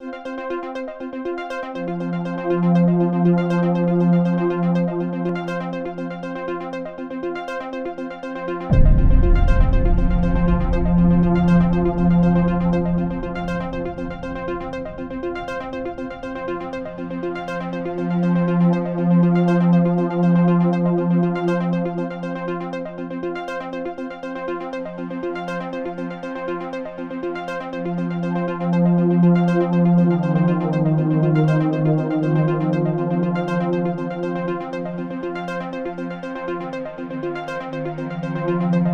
Música Música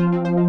Música